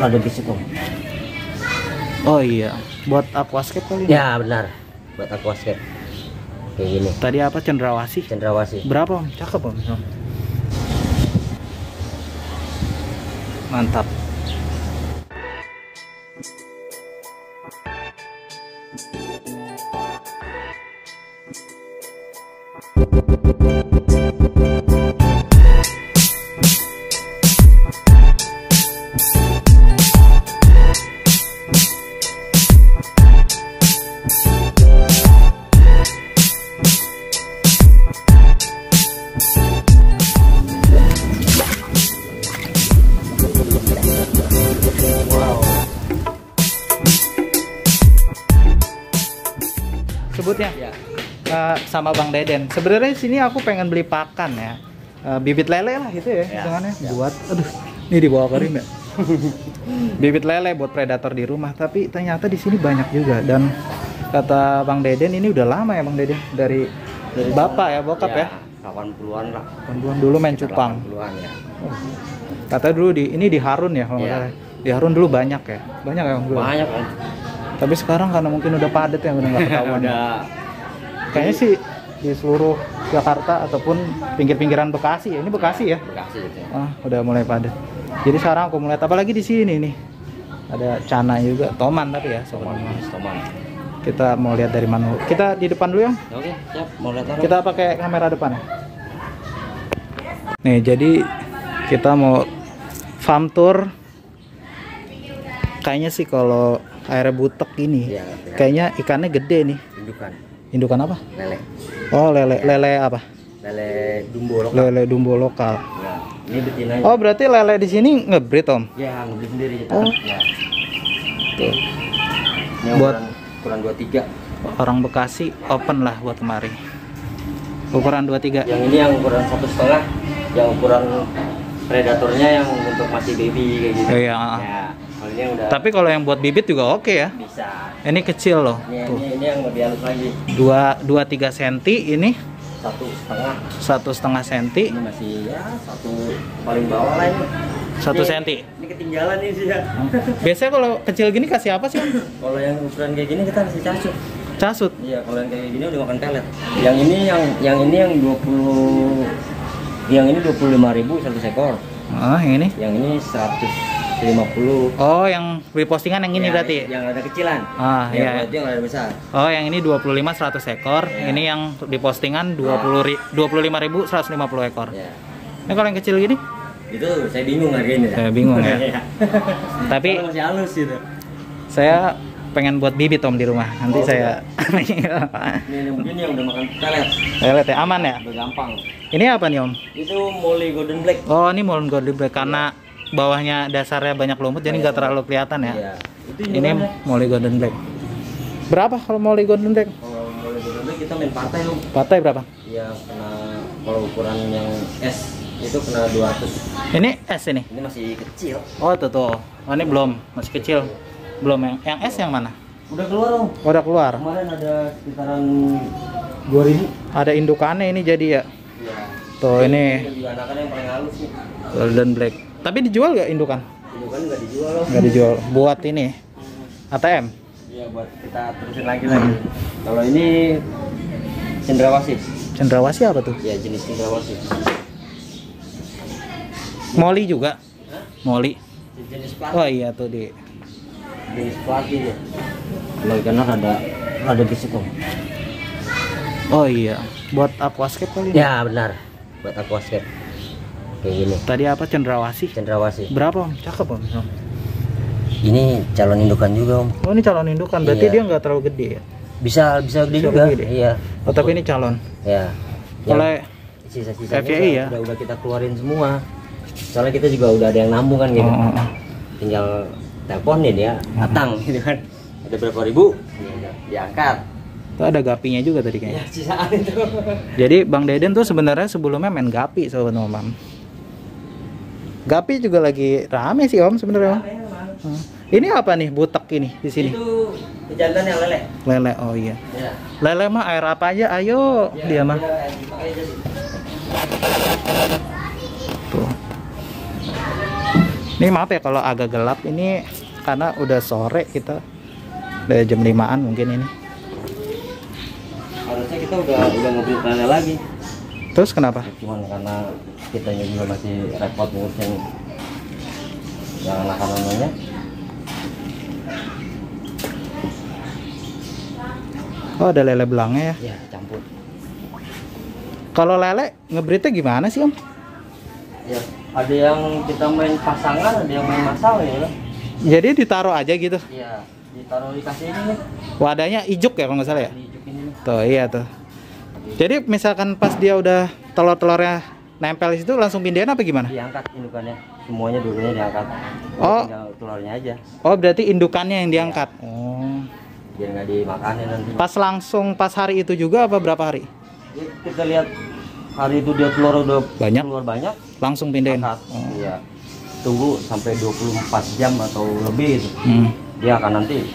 rada bisik om. Oh iya, buat aquascape kali ini. Ya benar. Buat aquascape. Kayak gini. Tadi apa cendrawasih? Cendrawasih. Berapa om? Cakep. Om. Mantap. Sama Bang Deden. Sebenarnya sini aku pengen beli pakan ya. Eh, bibit lele lah gitu ya, Ya, ya. Buat aduh, ini dibawa Karim ya. bibit lele buat predator di rumah, tapi ternyata di sini banyak juga dan kata Bang Deden ini udah lama ya Bang Deden dari Dari Bapak ya, bokap ya. 80-an lah. Duluan dulu main cupang. 80-an ya. Kata dulu di ini di Harun ya kalau Iya. salah. Di Harun dulu banyak ya. Banyak ya Bang. Banyak om. Tapi sekarang karena mungkin udah padat ya udah nggak ketahuan. Udah Kayaknya sih di seluruh Jakarta ataupun pinggir-pinggiran Bekasi ya. Ini Bekasi ya. Bekasi gitu. ya. Ah, udah mulai padat. Jadi sekarang aku melihat apalagi di sini nih. Ada cana juga, toman tapi ya, Toman, toman. Kita mau lihat dari mana. Kita di depan dulu ya. Oke, siap. Mau lihat taruh? Kita pakai kamera depan. Nih, jadi kita mau farm tour. Kayaknya sih kalau airnya butek ini, Iya, ya. kayaknya ikannya gede nih. Indukan. Indukan apa? Lele. Oh, lele, lele apa? Lele dumbo lokal. Lele dumbo lokal. Ya. Ini betina. Oh, berarti lele di sini ngebreed, Om? Ya, ngebeli sendiri kita. Oh. Ya. Tuh. Ini Buat- ukuran, ukuran 23. Orang Bekasi open lah buat kemari. Ukuran 23. Yang ini yang ukuran satu setengah, yang ukuran predatornya yang untuk masih baby kayak gitu. Iya. Ya, udah Tapi kalau yang buat bibit juga oke ya. bisa. Ini kecil loh. Ini, Tuh. ini, ini yang lebih halus lagi. 2 2 3 cm ini Satu setengah. satu setengah senti Ini masih ya satu paling bawah lah ini. satu Ini- senti. Ini ketinggalan nih sih ya. Biasanya kalau kecil gini kasih apa sih? Kalau yang ukuran kayak gini kita kasih cacuk. Casut. Iya, kalau yang kayak gini udah makan pelet. Yang ini yang yang ini yang 20 yang ini 25.000 satu ekor. Ah, yang ini. Yang ini 150. Oh, yang beli postingan yang ini Ya, berarti. Yang ada kecilan. Ah, yang iya. yang ada besar. Oh, yang ini 25 100 ekor. Iya. Ini yang di postingan 20 ri 25.000 150 ekor. Ya. Ini kalau yang kecil gini? Itu saya bingung harganya. Saya bingung ya. Iya. Tapi Kalau masih halus gitu. saya pengen buat bibit Om di rumah. Nanti Oh, saya Ini yang mungkin yang udah makan pelet. Pelet ya, aman ya? Udah gampang. Ini apa nih Om? Itu Molly Golden Black. Oh, ini Molon Golden Black karena bawahnya dasarnya banyak lumut jadi nggak terlalu kelihatan ya. Iya. Itu Ini? Molly Golden Black. Berapa kalau Molly Golden Black? Kalau Molly Golden Black kita main partai Om. Patai berapa? Iya, kena kalau ukuran yang S itu kena 200. Ini S ini. Ini masih kecil. Oh, tuh tuh. Oh, ini belum, masih kecil. Belum yang yang S yang mana? Udah keluar Om. Oh, udah keluar. Kemarin ada sekitaran 2000. Ada indukannya ini jadi ya. Iya. Tuh ini Ini. Golden Black. Tapi dijual nggak indukan? Itu kan nggak dijual loh. Nggak dijual. Buat ini ATM. Iya buat kita terusin lagi lagi. Kalau ini cendrawasih. Cendrawasih apa tuh? Ya jenis cendrawasih. Molly juga. Hah? Molly. Jenis plat. Oh iya tuh di. Jenis platih ya. Kalau ikannya ada ada om. Oh iya. Buat aquascape kali ini. Ya benar. Buat aquascape. Kayak gini. Tadi apa cendrawasih? Cendrawasih. Berapa om? Cakep om. Ini calon indukan juga om. Oh ini calon indukan. Berarti Iya. dia nggak terlalu gede ya? Bisa bisa gede Bisa juga. gede. Iya. Oh tapi ini calon. Ya. Kalau Yang sisa-sisanya FYI ya? udah, udah kita keluarin semua. Soalnya kita juga udah ada yang nambung kan gitu. Oh, oh, oh. Tinggal teleponin ya, datang gitu kan. Ada berapa ribu? Ya, diangkat. Tuh ada gapinya juga tadi Ya, kayaknya. sisaan itu. Jadi Bang Deden tuh sebenarnya sebelumnya main gapi sobat Om. Gapi juga lagi rame sih Om sebenarnya. Ini apa nih butek ini di sini? Itu pejantan yang lele. Lele. Oh iya. Ya. Lele mah air apa aja? Ayo Ya, dia mah. ya, aja sih. Tuh. Ini maaf ya kalau agak gelap ini karena udah sore kita udah jam 5-an mungkin ini. Harusnya kita udah udah ngobrol lele lagi. Terus kenapa? Cuman karena kitanya juga masih repot ngurusin yang anak-anaknya. Oh ada lele belangnya ya. Ya campur. Kalau lele ngebreednya gimana sih om? Ya ada yang kita main pasangan, ada yang main masal ya. Jadi ditaruh aja gitu. Iya, ditaruh dikasih ini. Wadahnya ijuk ya kalau nggak salah ya. Diijukin ini. Tuh iya tuh. Jadi misalkan pas dia udah telur-telurnya nempel di situ langsung pindahin apa gimana? Diangkat indukannya. Semuanya dulunya diangkat. Oh. Tinggal telurnya aja. Oh berarti indukannya yang diangkat. Oh. Biar nggak dimakanin nanti. Pas langsung pas hari itu juga apa berapa hari? Jadi kita lihat hari itu dia telur udah Banyak? keluar banyak Langsung pindahin. angkat. Oh. Iya. Tunggu sampai 24 jam atau lebih itu. Hmm. Dia akan nanti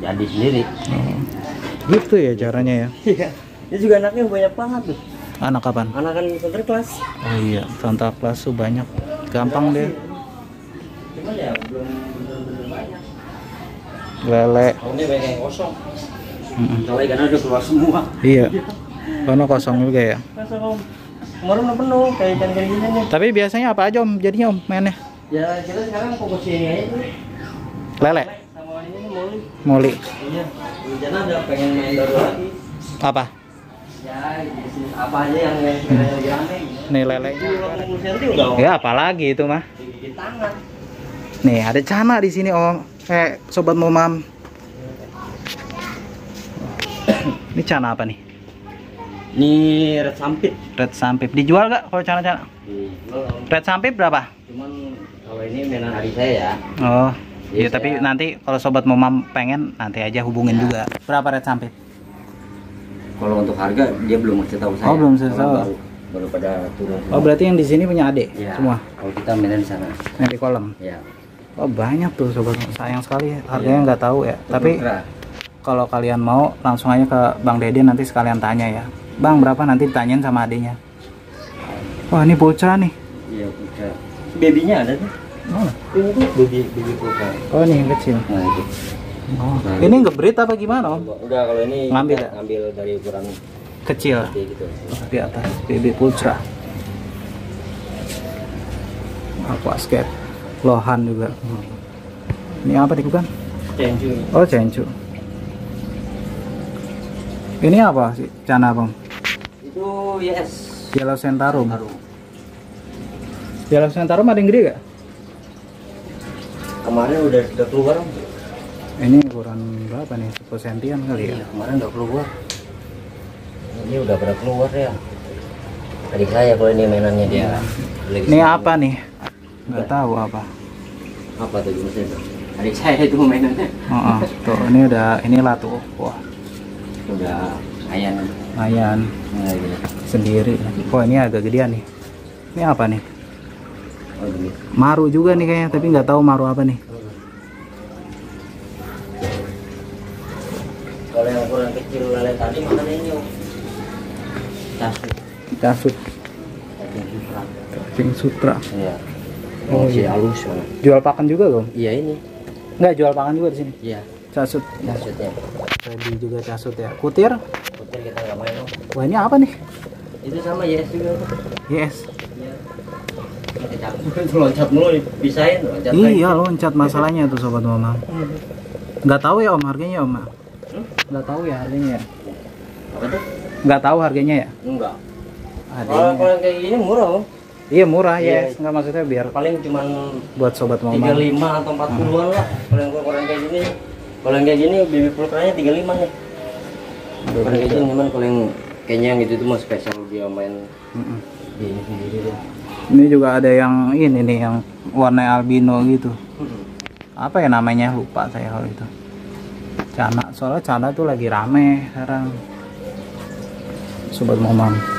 jadi sendiri. Oh. Gitu ya caranya ya. Iya. Dia juga anaknya banyak banget tuh. Anak kapan? Anak kan center kelas. Oh iya, Santa Claus tuh banyak. Gampang deh. Cuman ya belum bener-bener banyak. Lele. Ini banyak yang kosong. Mm-mm. Kalau ikannya udah keluar semua. Iya. Karena kosong juga ya. Kosong om. Kemarin udah penuh kayak ikan kayak gini nih. Tapi biasanya apa aja om jadinya om mainnya? Ya kita sekarang fokus ini aja tuh. Lele, Sama ini nih Molly. moli. Iya. Rencana ada pengen main baru lagi. Apa? Ya, apa aja yang gitu. Nih lelenya. Ya apalagi itu mah. Nih ada cana di sini om. Eh sobat momam. Ini cana apa nih? Ini red sampit. Red sampip. Dijual gak kalau cana-cana? Red sampip berapa? Cuman kalau ini mainan adik saya ya. Oh. Iya, Iya tapi nanti kalau sobat momam pengen nanti aja hubungin juga. Berapa red sampip? Kalau untuk harga dia belum ngasih tahu saya. Oh, belum Karena tahu. Baru, baru pada turun. Oh berarti yang di sini punya adik Iya. semua Kalau kita mainan di sana. yang di kolam. Ya. Oh banyak tuh sobat sayang sekali harganya nggak tahu ya. Tapi Ultra. kalau kalian mau langsung aja ke Bang Dede nanti sekalian tanya ya. Bang berapa nanti ditanyain sama adiknya. Wah ini bocah nih. Iya, ultra. Babynya ada tuh. Mana? Ini tuh baby baby ultra. Oh ini yang kecil. Nah, itu. Oh. Nah, Ini ngebreed apa gimana om? Enggak, kalau ini Ngambil ya? ngambil dari ukuran Kecil gitu. di atas BB Putra. Aquascape. Lohan juga. Ini apa nih bukan? Cencu. Oh cencu. Ini apa sih? Cana bang? Itu yes. Yellow Centarum. Taruh. Yellow Centarum ada yang gede gak? Kemarin udah udah keluar. Om. Ini ukuran berapa nih? 10 sentian kali ya? Iya, kemarin udah keluar. Ini udah pada keluar ya. Adik saya kalau ini mainannya dia. Lagi Ini apa nih? Nggak tahu apa. Apa tuh itu? Adik saya itu mainannya. Oh, oh. Tuh ini udah inilah tuh. Wah, Udah ayan. lumayan Nah, gitu. sendiri. Oh ini agak gedean nih. Ini apa nih? Oh. Maru juga nih kayaknya, tapi nggak tahu maru apa nih. Kalau yang ukuran kecil lele tadi makan ini om. Casut. Kasut Cacing sutra. Iya. Oh, Oh, iya. halus? Jual pakan juga, Gom? Iya ini. Nggak jual pakan juga di sini. Iya. Casut. Casutnya. Tadi juga casut ya. Kutir. Hotel kita nggak main om. Wah ini apa nih? Itu sama yes juga. Yes. Iya. Loncat mulu pisahin loncat. Iya loncat masalahnya tuh sobat mama. Nggak tahu ya om harganya om. Nggak tahu ya harganya ya. Apa tuh? Nggak tahu harganya ya. Enggak. Kalau kalau kayak gini murah om. Iya murah Iya. yes. Nggak maksudnya biar Paling cuman buat sobat mama. 35 atau 40-an lah. Kalau yang ukuran kayak gini. Kalau yang kayak gini bibi pulkranya 35 nih. Kalau kayak gini cuman kalau yang kayaknya yang gitu tuh mau spesial dia main ini sendiri deh. Ini juga ada yang ini nih yang warna albino gitu. Apa ya namanya lupa saya kalau itu. Cana soalnya cana tuh lagi rame sekarang. Sobat momam.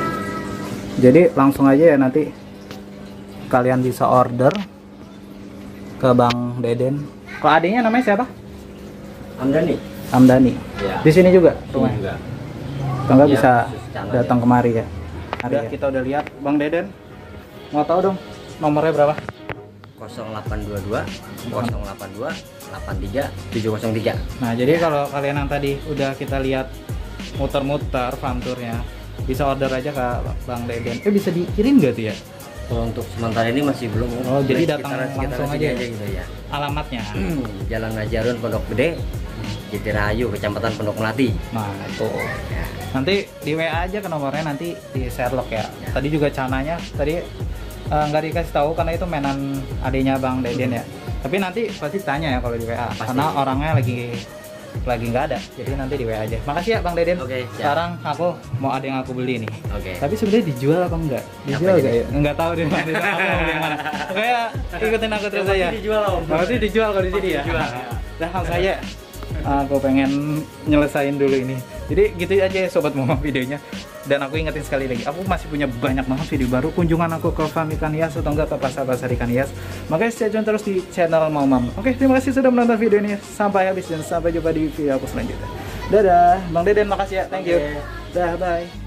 Jadi langsung aja ya nanti kalian bisa order ke Bang Deden. Kalau adiknya namanya siapa? Amdani. Amdani. Iya. Di sini juga rumahnya. Juga. Kalau nggak Iya, bisa datang kemari ya. Udah, kita udah lihat Bang Deden. Mau tahu dong nomornya berapa? 0822 082 83 703. Nah, jadi kalau kalian yang tadi udah kita lihat muter-muter farm tournya, bisa order aja ke Bang Deden. Eh bisa dikirim nggak tuh ya? Kalau untuk sementara ini masih belum. Oh, jadi datang langsung sini aja ya? gitu ya. Alamatnya. Jalan Najarun Pondok Gede, Jitirayu, Kecamatan Pondok Melati. Nah, itu. Ya. Nanti di WA aja ke nomornya nanti di Sherlock ya. Tadi juga cananya tadi eh, nggak dikasih tahu karena itu mainan adiknya Bang Deden ya. Tapi nanti pasti tanya ya kalau di WA Pasti. karena orangnya lagi lagi nggak ada. Jadi nanti di WA aja. Makasih ya Bang Deden. Oke, siap. Sekarang aku mau ada yang aku beli nih. Oke. Tapi sebenarnya dijual apa enggak? Dijual enggak jadi? ya? Enggak tahu deh. Bang Deden. Aku mau yang mana. Pokoknya ikutin aku terus aja. dijual om. Berarti dijual kalau di sini ya. Dijual. Dah langsung aja. Aku pengen nyelesain dulu ini. Jadi gitu aja ya sobat mama videonya. Dan aku ingetin sekali lagi, aku masih punya banyak banget video baru kunjungan aku ke farm ikan hias atau enggak ke pasar-pasar ikan hias. Makanya stay tune terus di channel Mau Mam. Oke, terima kasih sudah menonton video ini sampai habis dan sampai jumpa di video aku selanjutnya. Dadah, Bang Deden makasih ya. Thank you. Dah, bye.